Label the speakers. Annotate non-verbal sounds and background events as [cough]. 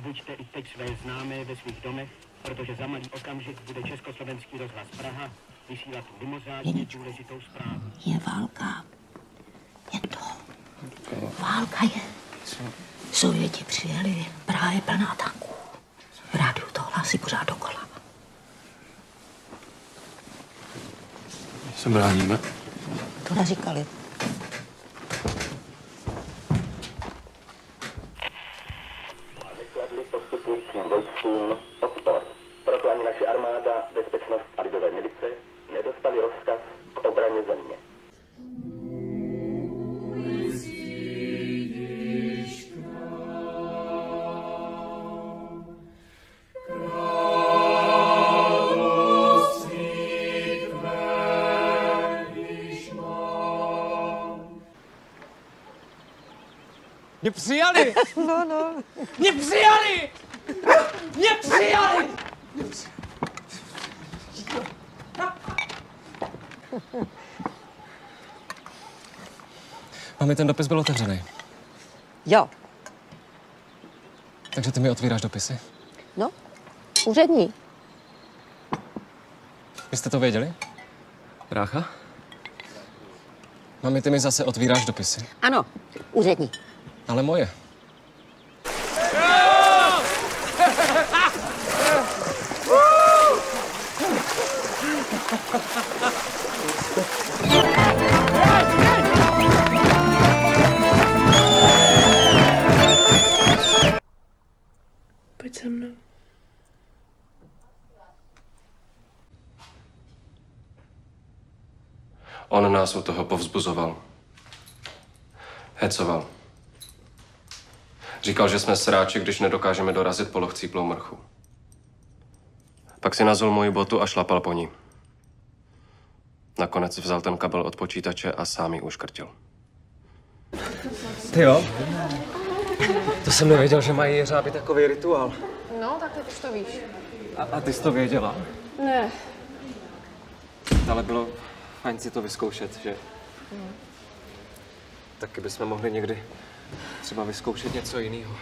Speaker 1: probuďte i teď své známé ve svých domech, protože za malý okamžik bude Československý rozhlas Praha vysílat mimořádně důležitou zprávu.
Speaker 2: Je válka. Je to. Válka je. Sověti přijeli, Praha je plná tanků. V rádiu to hlásí pořád dokola.
Speaker 3: Se bráníme.
Speaker 2: To neříkali.
Speaker 4: Mě přijali! [laughs]
Speaker 2: No, no.
Speaker 4: Mě přijali! Mě přijali! Mami, ten dopis byl otevřený.
Speaker 2: Jo,
Speaker 4: Takže ty mi otvíráš dopisy.
Speaker 2: no. Úřední.
Speaker 4: Vy jste to věděli? Brácha? Mami, ty mi zase otvíráš dopisy.
Speaker 2: Ano, úřední.
Speaker 4: Ale moje.
Speaker 5: Pojď se mnou.
Speaker 3: On nás u toho povzbuzoval. Hecoval. Říkal, že jsme sráči, když nedokážeme dorazit po lovcíplou mrchu. Pak si nazul moji botu a šlapal po ní. Nakonec vzal ten kabel od počítače a sám ji uškrtil.
Speaker 4: Ty jo? To jsem nevěděl, že mají jeřáby takový rituál.
Speaker 5: No, tak už to víš.
Speaker 4: A, a ty jsi to věděla?
Speaker 5: Ne.
Speaker 4: Ale bylo fajn si to vyzkoušet, že? Taky bychom mohli někdy třeba vyzkoušet něco jiného.